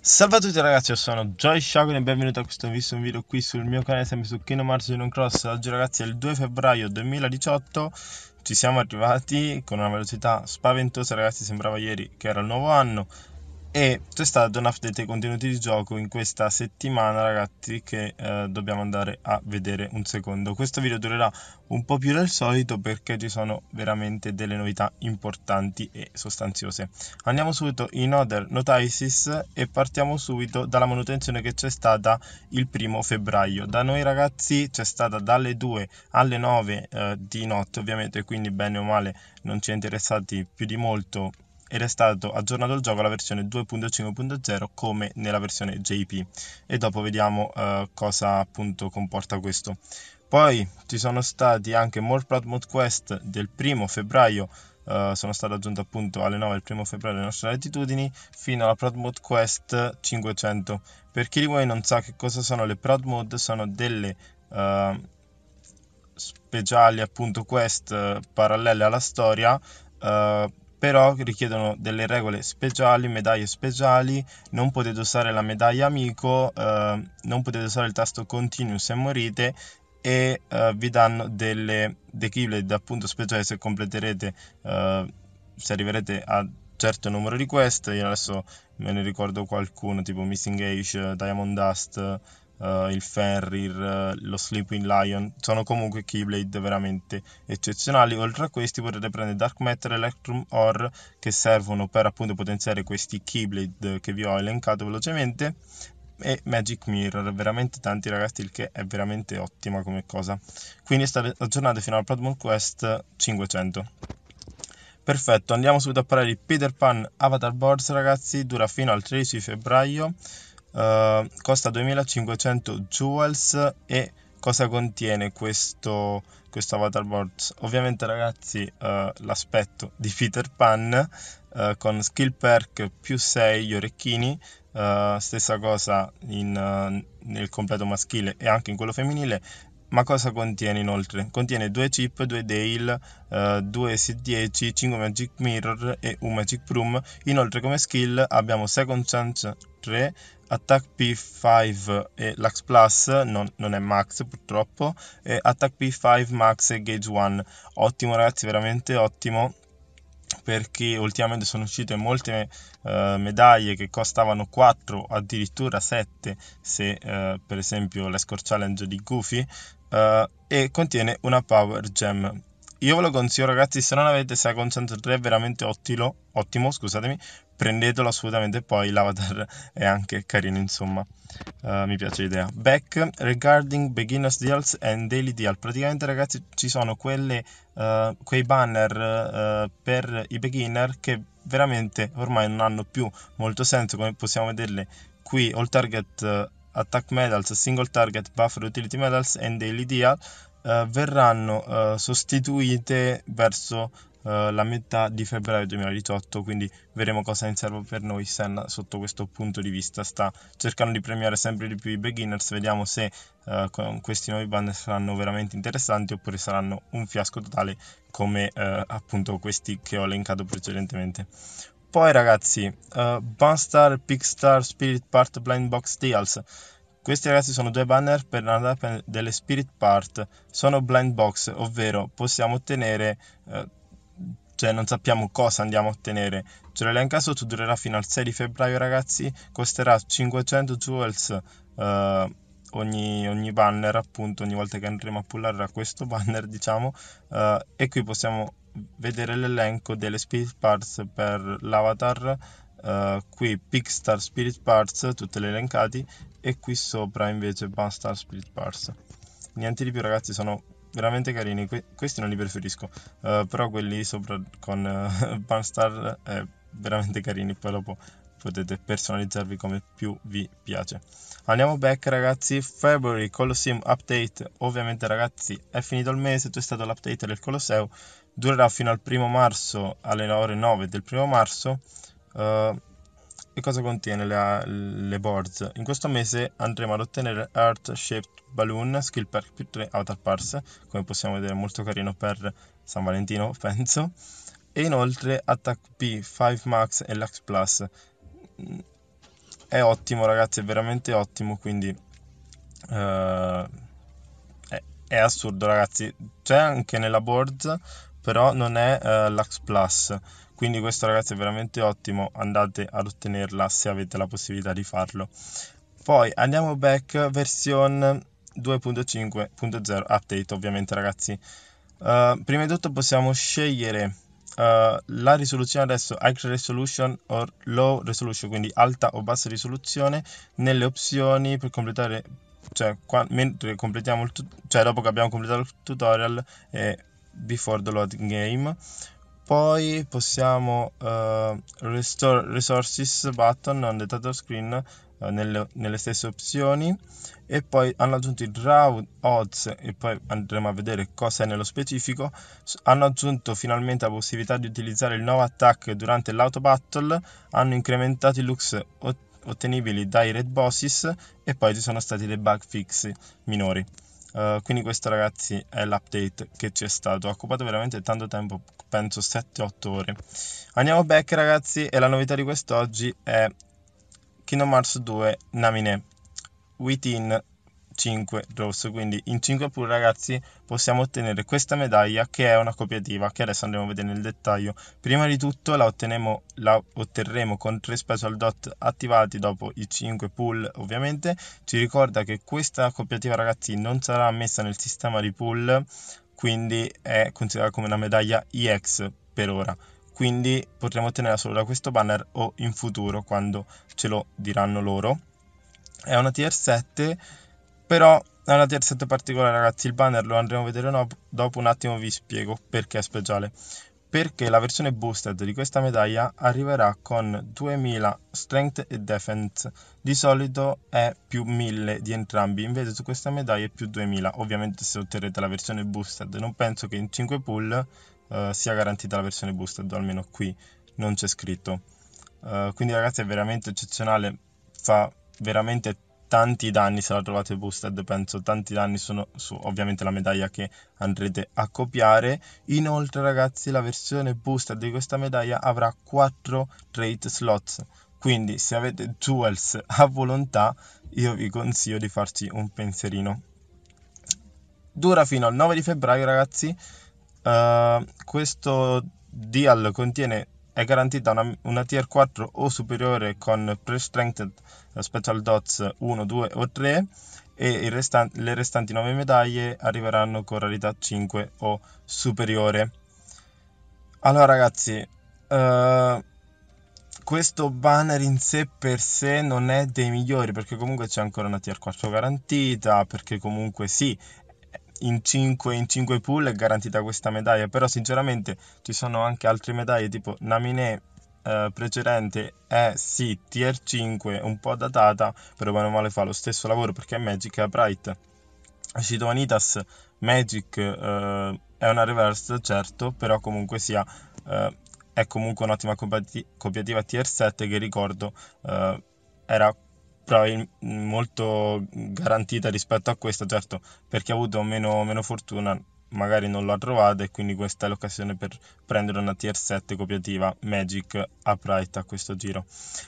Salve a tutti ragazzi, io sono Joy Shagun e benvenuti a questo video qui sul mio canale sempre su Kingdom Hearts Union Cross. Oggi ragazzi è il 2 febbraio 2018 Ci siamo arrivati con una velocità spaventosa ragazzi, sembrava ieri che era il nuovo anno e c'è stato un update dei contenuti di gioco in questa settimana ragazzi che eh, dobbiamo andare a vedere un secondo. Questo video durerà un po' più del solito perché ci sono veramente delle novità importanti e sostanziose. Andiamo subito in Other Notices e partiamo subito dalla manutenzione che c'è stata il primo febbraio. Da noi ragazzi c'è stata dalle 2 alle 9 eh, di notte ovviamente quindi bene o male non ci è interessati più di molto ed è stato aggiornato il gioco alla versione 2.5.0 come nella versione JP e dopo vediamo uh, cosa appunto comporta questo. Poi ci sono stati anche more Proud Mode Quest del primo febbraio Uh, sono state aggiunte appunto alle 9 del primo febbraio le nostre latitudini fino alla Proud Mode Quest 500 per chi di voi non sa che cosa sono le Proud Mode sono delle uh, speciali appunto quest uh, parallele alla storia però richiedono delle regole speciali, medaglie speciali, non potete usare la medaglia amico, eh, non potete usare il tasto continue se morite e eh, vi danno delle keyblade appunto speciali se completerete, eh, se arriverete a certo numero di quest, io adesso me ne ricordo qualcuno tipo Missing Age, Diamond Dust, uh, il Fenrir, uh, lo Sleeping Lion, sono comunque Keyblade veramente eccezionali. Oltre a questi potete prendere Dark Matter, Electrum Ore che servono per appunto potenziare questi Keyblade che vi ho elencato velocemente e Magic Mirror, veramente tanti ragazzi, il che è veramente ottima come cosa. Quindi state aggiornate fino al Blood Quest 500. Perfetto, andiamo subito a parlare di Peter Pan Avatar Boards ragazzi, dura fino al 13 febbraio. Uh, costa 2500 jewels e cosa contiene questo, questo avatar board? Ovviamente ragazzi uh, l'aspetto di Peter Pan uh, con skill perk più 6 gli orecchini, stessa cosa in, nel completo maschile e anche in quello femminile ma cosa contiene inoltre? Contiene due chip, due Dale, uh, due S10, 5 Magic Mirror e un Magic Broom. Inoltre come skill abbiamo Second Chance 3, Attack P5 e Lux Plus, non, non è Max purtroppo, e Attack P5 Max e Gauge 1. Ottimo ragazzi, veramente ottimo perché ultimamente sono uscite molte uh, medaglie che costavano 4 addirittura 7 se uh, per esempio l'Escort Challenge di Goofy uh, e contiene una Power Gem io ve lo consiglio ragazzi se non avete Second 103 è veramente ottimo, ottimo scusatemi prendetelo assolutamente poi l'avatar è anche carino insomma. Uh, mi piace l'idea. Back regarding beginners deals and daily deal. Praticamente ragazzi ci sono quelle, uh, quei banner uh, per i beginner che veramente ormai non hanno più molto senso come possiamo vederle qui all target attack medals single target buffer utility medals and daily deal verranno sostituite verso eh, la metà di febbraio 2018, quindi vedremo cosa in serbo per noi Senna sotto questo punto di vista. Sta cercando di premiare sempre di più i beginners, vediamo se uh, con questi nuovi banner saranno veramente interessanti oppure saranno un fiasco totale come uh, appunto questi che ho elencato precedentemente. Poi ragazzi, uh, Bunstar, Pickstar, Spirit Part Blind Box Deals. Questi ragazzi sono due banner per la delle Spirit Part, sono blind box, ovvero possiamo ottenere eh, cioè non sappiamo cosa andiamo a ottenere. Ce l'elenca sotto, durerà fino al 6 di febbraio ragazzi, costerà 500 jewels uh, ogni, ogni, banner appunto, ogni volta che andremo a pullare da questo banner diciamo, uh, e qui possiamo vedere l'elenco delle spirit parts per l'avatar, uh, qui Pickstar Spirit Parts, tutte le elencati, e qui sopra invece Banstar Spirit Parts. Niente di più ragazzi, sono veramente carini. Que- questi non li preferisco, uh, però quelli sopra con uh, Panstar è veramente carini. Poi dopo potete personalizzarvi come più vi piace. Andiamo back ragazzi, February Colosseum Update, ovviamente ragazzi è finito il mese, c'è stato l'update del Colosseo, durerà fino al primo marzo alle ore 9 del primo marzo. Uh, e cosa contiene le, le boards? In questo mese andremo ad ottenere Earth Shaped Balloon, Skill Perk più 3 Avatar Parse, come possiamo vedere molto carino per San Valentino, penso, e inoltre Attack P, 5 Max e Lux Plus. è ottimo ragazzi, è veramente ottimo, quindi uh, è, assurdo ragazzi. C'è anche nella board, però non è uh, l'Ax Plus, quindi questo ragazzi è veramente ottimo, andate ad ottenerla se avete la possibilità di farlo. Poi andiamo back version 2.5.0 update ovviamente ragazzi. Uh, prima di tutto possiamo scegliere uh, la risoluzione adesso high resolution o low resolution, quindi alta o bassa risoluzione nelle opzioni per completare cioè qua, mentre completiamo il cioè dopo che abbiamo completato il tutorial e before the loading game poi possiamo uh, restore resources button on the title screen uh, nelle, nelle, stesse opzioni. E poi hanno aggiunto il draw odds e poi andremo a vedere cosa è nello specifico. Hanno aggiunto finalmente la possibilità di utilizzare il nuovo attack durante l'auto battle. Hanno incrementato i looks ottenibili dai red bosses e poi ci sono stati dei bug fix minori Uh, quindi questo ragazzi è l'update che ci è stato, ha occupato veramente tanto tempo, penso 7-8 ore. Andiamo back ragazzi e la novità di quest'oggi è Kingdom Hearts 2 Namine Within 5 rosso quindi in 5 pool ragazzi possiamo ottenere questa medaglia che è una copiativa che adesso andremo a vedere nel dettaglio. Prima di tutto la, la otterremo con 3 special dot attivati dopo i 5 pool ovviamente. Ci ricorda che questa copiativa ragazzi non sarà messa nel sistema di pool quindi è considerata come una medaglia EX per ora. Quindi potremo ottenerla solo da questo banner o in futuro quando ce lo diranno loro. È una tier 7 però è una 7 particolare ragazzi, il banner lo andremo a vedere no, dopo un attimo vi spiego perché è speciale. Perché la versione boosted di questa medaglia arriverà con 2000 strength e defense, di solito è più 1000 di entrambi, invece su questa medaglia è più 2000, ovviamente se otterrete la versione boosted, non penso che in 5 pull uh, sia garantita la versione boosted, almeno qui non c'è scritto. Uh, quindi ragazzi è veramente eccezionale, fa veramente tanti danni se la trovate boosted, penso tanti danni sono su ovviamente la medaglia che andrete a copiare. Inoltre ragazzi la versione boosted di questa medaglia avrà 4 trait slots, quindi se avete jewels a volontà io vi consiglio di farci un pensierino. Dura fino al 9 di febbraio ragazzi, uh, questo deal contiene è garantita una, una tier 4 o superiore con pre-strengthed special dots 1, 2 o 3 e restan- le restanti 9 medaglie arriveranno con rarità 5 o superiore. Allora ragazzi, uh, questo banner in sé per sé non è dei migliori perché comunque c'è ancora una tier 4 garantita, perché comunque sì, in 5, in 5 pool è garantita questa medaglia, però sinceramente ci sono anche altre medaglie tipo Namine eh, precedente è sì tier 5, un po' datata, però bene o male fa lo stesso lavoro perché è Magic e Upright. Cito Vanitas, Magic eh, è una reverse certo, però comunque sia eh, è comunque un'ottima copiativa tier 7 che ricordo eh, era molto garantita rispetto a questa, certo, perché ha avuto meno, meno fortuna magari non l'ha trovata e quindi questa è l'occasione per prendere una tier 7 copiativa Magic Upright a questo giro.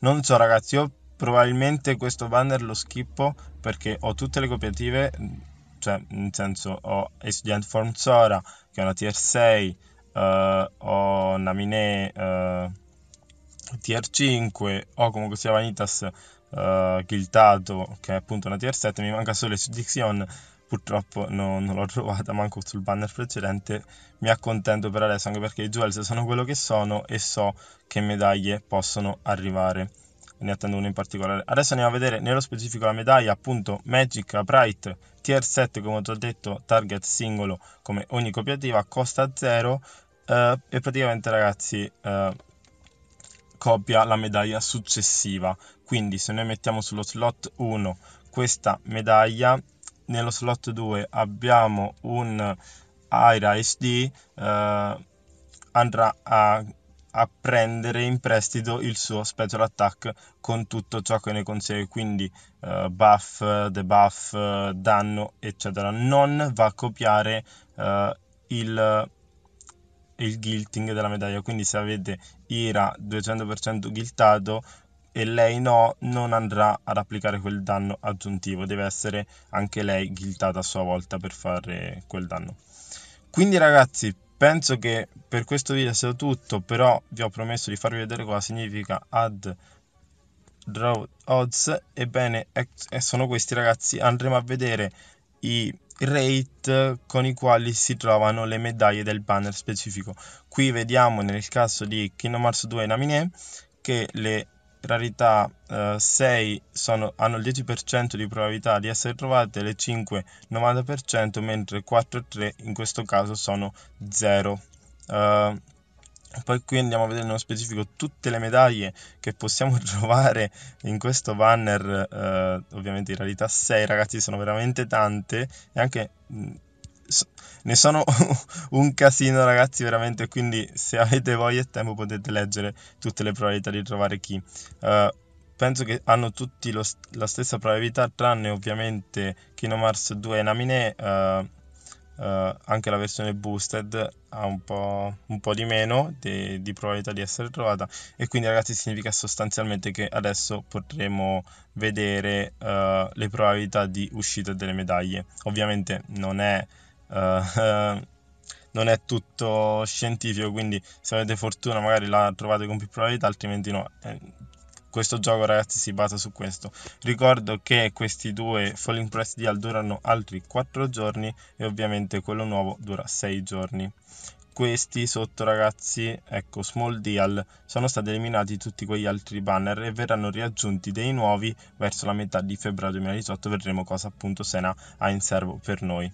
Non so ragazzi, io probabilmente questo banner lo schippo perché ho tutte le copiative, cioè nel senso ho Student Form Sora che è una tier 6, uh, eh, ho Namine uh, tier 5, ho comunque sia Vanitas uh, Giltato, che è appunto una tier 7, mi manca solo Dixion, purtroppo no, non l'ho trovata manco sul banner precedente, mi accontento per adesso anche perché i jewels sono quello che sono e so che medaglie possono arrivare. Ne attendo una in particolare. Adesso andiamo a vedere nello specifico la medaglia, appunto Magic Upright Tier 7, come ho già detto, target singolo come ogni copiativa, costa 0 eh, e praticamente ragazzi eh, copia la medaglia successiva. Quindi se noi mettiamo sullo slot 1 questa medaglia, nello slot 2 abbiamo un Aira SD, eh, andrà a, a, prendere in prestito il suo special attack con tutto ciò che ne consegue, quindi eh, buff, debuff, danno, eccetera. Non va a copiare eh, il il guilting della medaglia. Quindi se avete ira 200% guiltato e lei no, non andrà ad applicare quel danno aggiuntivo, deve essere anche lei guiltata a sua volta per fare quel danno. Quindi ragazzi, penso che per questo video sia tutto, però vi ho promesso di farvi vedere cosa significa add draw odds, ebbene sono questi ragazzi, andremo a vedere i rate con i quali si trovano le medaglie del banner specifico. Qui vediamo nel caso di Kingdom Hearts 2 Naminé che le rarità eh, 6 sono, hanno il 10% di probabilità di essere trovate, le 5 90%, mentre 4 e 3 in questo caso sono 0. Uh, poi qui andiamo a vedere nello specifico tutte le medaglie che possiamo trovare in questo banner, eh, ovviamente in realtà 6 ragazzi sono veramente tante e anche mh, ne sono un casino ragazzi veramente quindi se avete voglia e tempo potete leggere tutte le probabilità di trovare chi. Uh, penso che hanno tutti lo, la stessa probabilità tranne ovviamente Kingdom Hearts 2 e Namine uh, Uh, anche la versione boosted ha un po', un po di meno di, di, probabilità di essere trovata. E quindi ragazzi significa sostanzialmente che adesso potremo vedere uh, le probabilità di uscita delle medaglie. Ovviamente non è uh, non è tutto scientifico quindi se avete fortuna magari la trovate con più probabilità altrimenti no. Eh, questo gioco ragazzi si basa su questo. Ricordo che questi due Falling Press Deal durano altri 4 giorni e ovviamente quello nuovo dura 6 giorni. Questi sotto ragazzi ecco small deal sono stati eliminati tutti quegli altri banner e verranno riaggiunti dei nuovi verso la metà di febbraio 2018 vedremo cosa appunto Sena ha in serbo per noi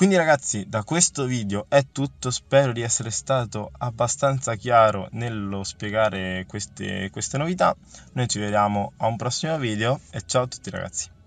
quindi ragazzi da questo video è tutto, spero di essere stato abbastanza chiaro nello spiegare queste, queste novità, noi ci vediamo a un prossimo video e ciao a tutti ragazzi.